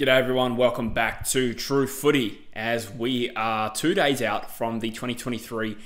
G'day everyone, welcome back to True Footy as we are two days out from the 2023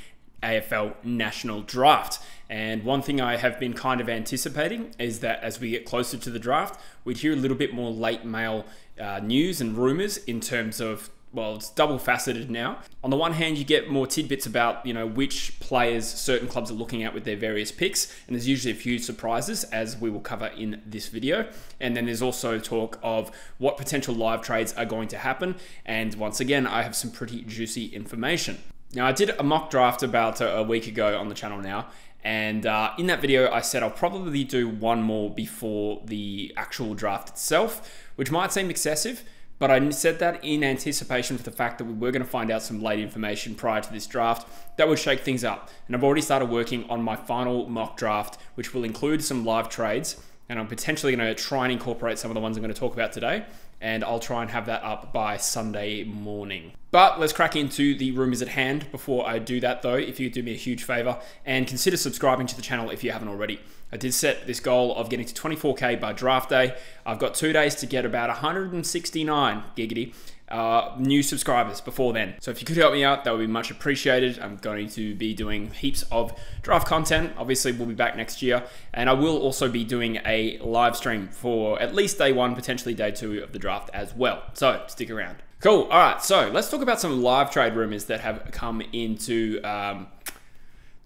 AFL National Draft. And one thing I have been kind of anticipating is that as we get closer to the draft, we'd hear a little bit more late mail uh, news and rumours in terms of well, it's double faceted now. On the one hand, you get more tidbits about, you know, which players certain clubs are looking at with their various picks, and there's usually a few surprises, as we will cover in this video. And then there's also talk of what potential live trades are going to happen. And once again, I have some pretty juicy information. Now, I did a mock draft about a week ago on the channel now, and uh, in that video, I said I'll probably do one more before the actual draft itself, which might seem excessive, but I said that in anticipation for the fact that we were going to find out some late information prior to this draft that would shake things up. And I've already started working on my final mock draft, which will include some live trades. And I'm potentially going to try and incorporate some of the ones I'm going to talk about today and I'll try and have that up by Sunday morning. But let's crack into the rumors at hand. Before I do that, though, if you do me a huge favor and consider subscribing to the channel if you haven't already. I did set this goal of getting to 24k by draft day. I've got two days to get about 169 giggity uh, new subscribers before then. So if you could help me out, that would be much appreciated. I'm going to be doing heaps of draft content. Obviously, we'll be back next year. And I will also be doing a live stream for at least day one, potentially day two of the draft as well. So stick around. Cool. All right. So let's talk about some live trade rumors that have come into. Um,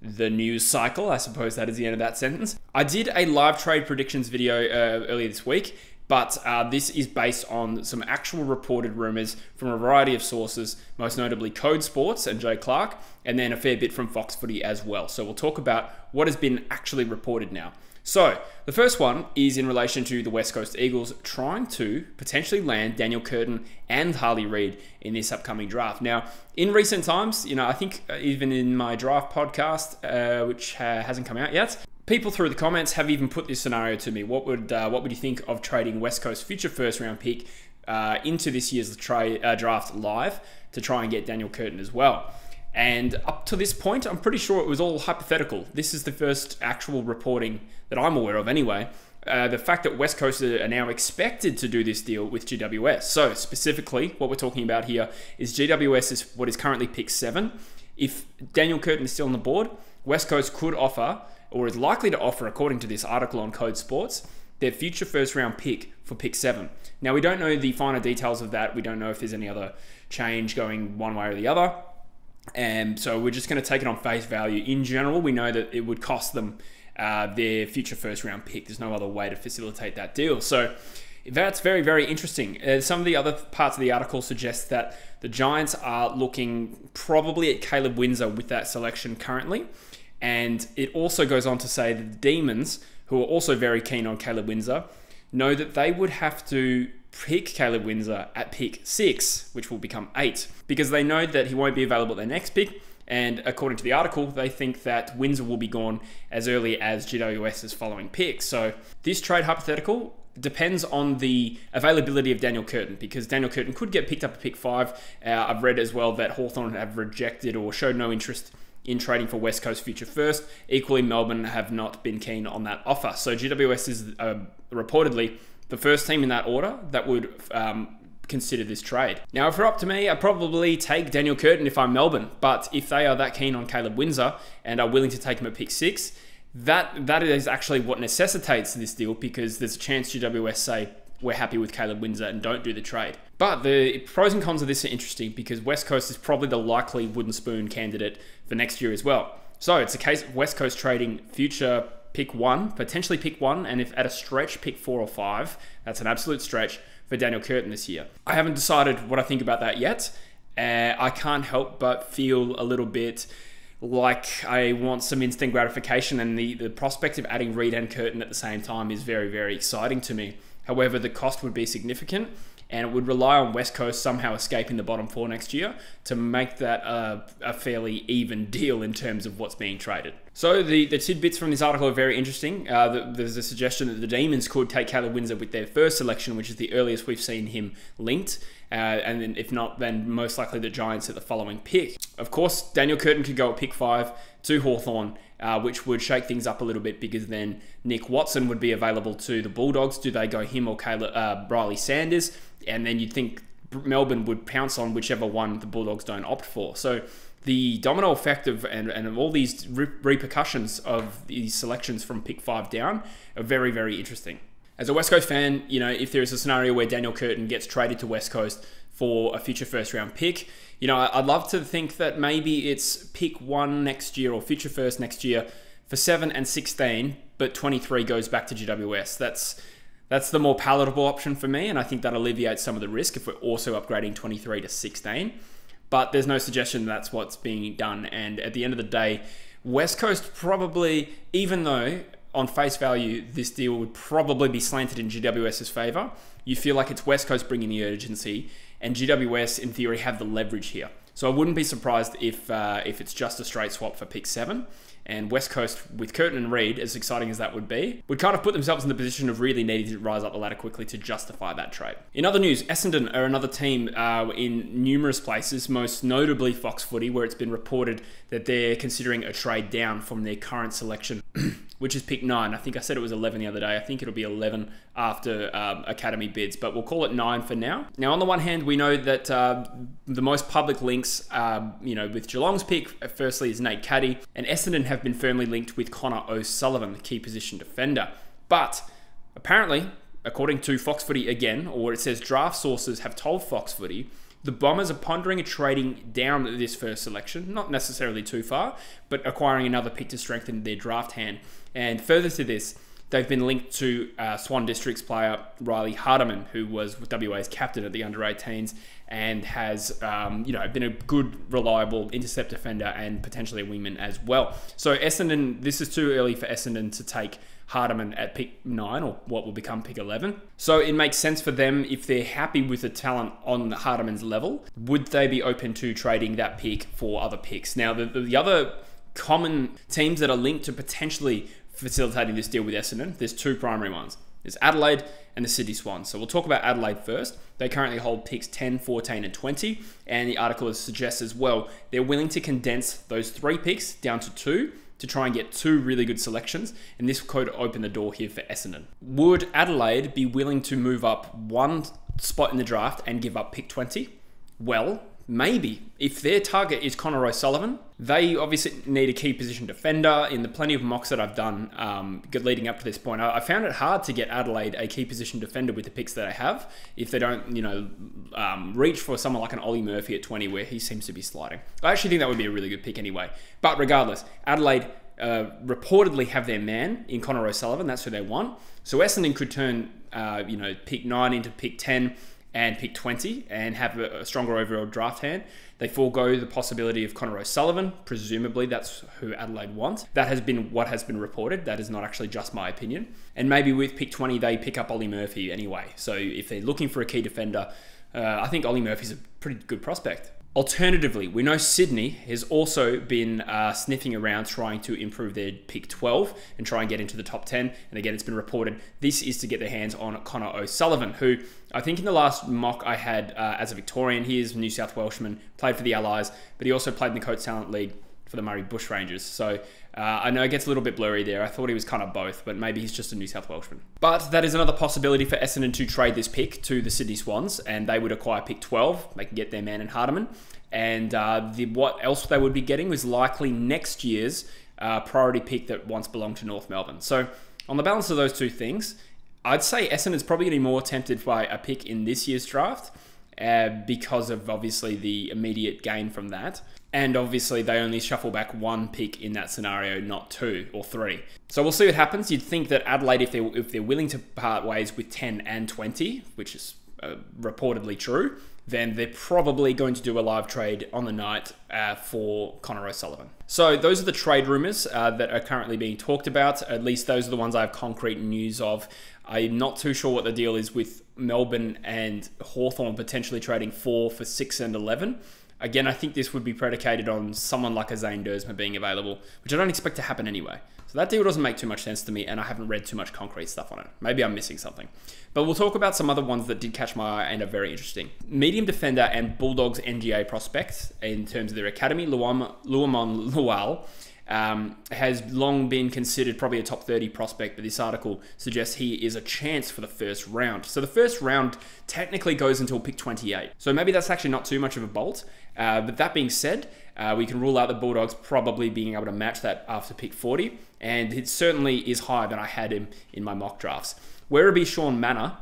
the news cycle. I suppose that is the end of that sentence. I did a live trade predictions video uh, earlier this week, but uh, this is based on some actual reported rumors from a variety of sources, most notably Code Sports and Joe Clark, and then a fair bit from Fox Footy as well. So we'll talk about what has been actually reported now. So, the first one is in relation to the West Coast Eagles trying to potentially land Daniel Curtin and Harley Reid in this upcoming draft. Now, in recent times, you know, I think even in my draft podcast, uh, which uh, hasn't come out yet, people through the comments have even put this scenario to me. What would uh, what would you think of trading West Coast future first round pick uh, into this year's tra- uh, draft live to try and get Daniel Curtin as well? And up to this point, I'm pretty sure it was all hypothetical. This is the first actual reporting that I'm aware of, anyway. Uh, the fact that West Coast are now expected to do this deal with GWS. So, specifically, what we're talking about here is GWS is what is currently pick seven. If Daniel Curtin is still on the board, West Coast could offer or is likely to offer, according to this article on Code Sports, their future first round pick for pick seven. Now, we don't know the finer details of that. We don't know if there's any other change going one way or the other. And so we're just going to take it on face value. In general, we know that it would cost them uh, their future first round pick. There's no other way to facilitate that deal. So that's very, very interesting. Uh, some of the other parts of the article suggest that the Giants are looking probably at Caleb Windsor with that selection currently. And it also goes on to say that the Demons, who are also very keen on Caleb Windsor, know that they would have to pick Caleb Windsor at pick six, which will become eight, because they know that he won't be available at their next pick. And according to the article, they think that Windsor will be gone as early as GWS's following pick. So this trade hypothetical depends on the availability of Daniel Curtin because Daniel Curtin could get picked up at pick five. Uh, I've read as well that Hawthorn have rejected or showed no interest in trading for West Coast Future First. Equally, Melbourne have not been keen on that offer. So GWS is uh, reportedly the first team in that order that would um, consider this trade. Now, if it's up to me, I'd probably take Daniel Curtin if I'm Melbourne. But if they are that keen on Caleb Windsor and are willing to take him at pick six, that that is actually what necessitates this deal because there's a chance GWS say we're happy with Caleb Windsor and don't do the trade. But the pros and cons of this are interesting because West Coast is probably the likely wooden spoon candidate for next year as well. So it's a case of West Coast trading future pick one, potentially pick one, and if at a stretch, pick four or five. That's an absolute stretch for Daniel Curtin this year. I haven't decided what I think about that yet. Uh, I can't help but feel a little bit like I want some instant gratification, and the, the prospect of adding Reid and Curtin at the same time is very, very exciting to me. However, the cost would be significant, and it would rely on West Coast somehow escaping the bottom four next year to make that a, a fairly even deal in terms of what's being traded. So the, the tidbits from this article are very interesting. Uh, the, there's a suggestion that the Demons could take Caleb Windsor with their first selection, which is the earliest we've seen him linked. Uh, and then if not, then most likely the Giants at the following pick. Of course, Daniel Curtin could go at pick five to Hawthorn, uh, which would shake things up a little bit because then Nick Watson would be available to the Bulldogs. Do they go him or Caleb, uh, Riley Sanders? And then you'd think Melbourne would pounce on whichever one the Bulldogs don't opt for. So the domino effect of and, and all these re- repercussions of these selections from pick five down are very, very interesting. As a West Coast fan, you know, if there is a scenario where Daniel Curtin gets traded to West Coast for a future first round pick, you know, I'd love to think that maybe it's pick one next year or future first next year for seven and 16, but 23 goes back to GWS. That's that's the more palatable option for me, and I think that alleviates some of the risk if we're also upgrading 23 to 16 but there's no suggestion that's what's being done. And at the end of the day, West Coast probably, even though on face value this deal would probably be slanted in GWS's favour, you feel like it's West Coast bringing the urgency, and GWS in theory have the leverage here. So I wouldn't be surprised if uh, if it's just a straight swap for pick seven and West Coast with Curtin and Reid, as exciting as that would be, would kind of put themselves in the position of really needing to rise up the ladder quickly to justify that trade. In other news, Essendon are another team uh, in numerous places, most notably Fox Footy, where it's been reported that they're considering a trade down from their current selection. which is pick nine. I think I said it was 11 the other day. I think it'll be 11 after um, Academy bids, but we'll call it nine for now. Now, on the one hand, we know that uh, the most public links, uh, you know, with Geelong's pick, firstly is Nate Caddy, and Essendon have been firmly linked with Connor O'Sullivan, the key position defender. But apparently, according to Fox Footy again, or it says draft sources have told Fox Footy the Bombers are pondering a trading down this first selection, not necessarily too far, but acquiring another pick to strengthen their draft hand. And further to this, they've been linked to uh, Swan Districts player Riley Hardeman, who was WA's captain at the under 18s and has um, you know been a good, reliable intercept defender and potentially a wingman as well. So Essendon, this is too early for Essendon to take Hardeman at pick nine or what will become pick 11. So it makes sense for them if they're happy with the talent on Hardeman's level, would they be open to trading that pick for other picks? Now, the, the other common teams that are linked to potentially facilitating this deal with Essendon, there's two primary ones. There's Adelaide and the Sydney Swans. So we'll talk about Adelaide first. They currently hold picks 10, 14, and 20. And the article suggests as well they're willing to condense those three picks down to two to try and get two really good selections, and this could open the door here for Essendon. Would Adelaide be willing to move up one spot in the draft and give up pick 20? Well, maybe. If their target is Connor O'Sullivan, they obviously need a key position defender. In the plenty of mocks that I've done um, leading up to this point, I, I, found it hard to get Adelaide a key position defender with the picks that I have. If they don't, you know, um, reach for someone like an Ollie Murphy at 20, where he seems to be sliding. I actually think that would be a really good pick anyway. But regardless, Adelaide uh, reportedly have their man in Connor O'Sullivan. That's who they want. So Essendon could turn, uh, you know, pick nine into pick 10 and pick 20 and have a, stronger overall draft hand. They forego the possibility of Connor O'Sullivan. Presumably, that's who Adelaide wants. That has been what has been reported. That is not actually just my opinion. And maybe with pick 20, they pick up Ollie Murphy anyway. So if they're looking for a key defender, uh, I think Ollie Murphy's a pretty good prospect. Alternatively, we know Sydney has also been uh, sniffing around trying to improve their pick 12 and try and get into the top 10. And again, it's been reported this is to get their hands on Connor O'Sullivan, who I think in the last mock I had uh, as a Victorian, he is New South Welshman, played for the Allies, but he also played in the Coates Talent League for the Murray Bushrangers. So uh, I know it gets a little bit blurry there. I thought he was kind of both, but maybe he's just a New South Welshman. But that is another possibility for Essendon to trade this pick to the Sydney Swans, and they would acquire pick 12. They can get their man in Hardeman. And uh, the, what else they would be getting was likely next year's uh, priority pick that once belonged to North Melbourne. So on the balance of those two things, I'd say Essendon's probably going to be more tempted by a pick in this year's draft uh, because of obviously the immediate gain from that. And obviously, they only shuffle back one pick in that scenario, not two or three. So we'll see what happens. You'd think that Adelaide, if they're, if they're willing to part ways with 10 and 20, which is uh, reportedly true, then they're probably going to do a live trade on the night uh, for Connor O'Sullivan. So those are the trade rumors uh, that are currently being talked about. At least those are the ones I have concrete news of. I'm not too sure what the deal is with Melbourne and Hawthorn potentially trading four for six and 11. Again, I think this would be predicated on someone like a Zane Duursma being available, which I don't expect to happen anyway. So that deal doesn't make too much sense to me, and I haven't read too much concrete stuff on it. Maybe I'm missing something. But we'll talk about some other ones that did catch my eye and are very interesting. Medium defender and Bulldogs NGA prospects in terms of their academy, Luam, Luamon Lual um, has long been considered probably a top 30 prospect, but this article suggests he is a chance for the first round. So the first round technically goes until pick 28. So maybe that's actually not too much of a bolt. Uh, but that being said, uh, we can rule out the Bulldogs probably being able to match that after pick 40, and it certainly is higher than I had him in my mock drafts. Werribee Shaun Mannagh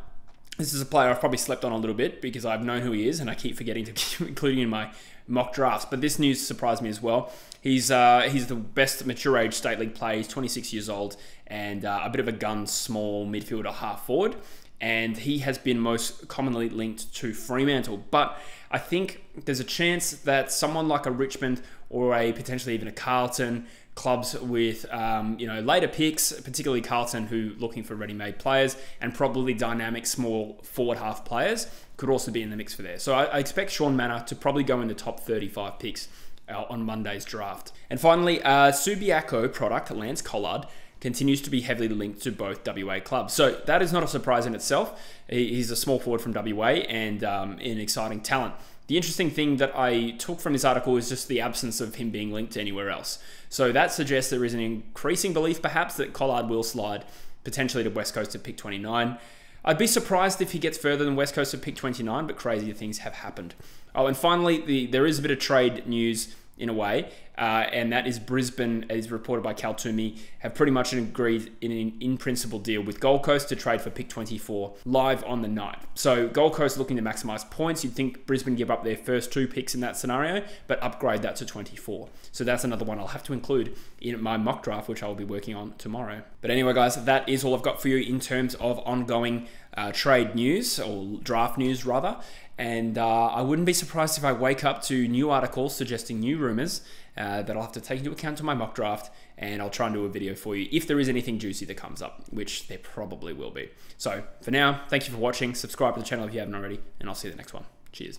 this is a player I've probably slept on a little bit because I've known who he is and I keep forgetting to keep including in my mock drafts. But this news surprised me as well. He's uh, he's the best mature age state league player. He's 26 years old and uh, a bit of a gun, small midfielder, half forward. And he has been most commonly linked to Fremantle. But I think there's a chance that someone like a Richmond or a potentially even a Carlton clubs with um, you know later picks, particularly Carlton, who looking for ready-made players, and probably dynamic small forward half players could also be in the mix for there. So I, I expect Shaun Mannagh to probably go in the top 35 picks uh, on Monday's draft. And finally, uh, Subiaco product Lance Collard continues to be heavily linked to both WA clubs. So that is not a surprise in itself. He's a small forward from WA and um, an exciting talent. The interesting thing that I took from this article is just the absence of him being linked to anywhere else. So that suggests there is an increasing belief, perhaps, that Collard will slide potentially to West Coast at pick 29. I'd be surprised if he gets further than West Coast at pick 29, but crazier things have happened. Oh, and finally, the, there is a bit of trade news in a way, uh, and that is Brisbane, as reported by Cal Twomey, have pretty much agreed in an in principle deal with Gold Coast to trade for pick 24 live on the night. So Gold Coast looking to maximise points. You'd think Brisbane give up their first two picks in that scenario, but upgrade that to 24. So that's another one I'll have to include in my mock draft, which I will be working on tomorrow. But anyway, guys, that is all I've got for you in terms of ongoing uh, trade news or draft news rather. And uh, I wouldn't be surprised if I wake up to new articles suggesting new rumors uh, that I'll have to take into account to my mock draft. And I'll try and do a video for you if there is anything juicy that comes up, which there probably will be. So for now, thank you for watching. Subscribe to the channel if you haven't already, and I'll see you in the next one. Cheers.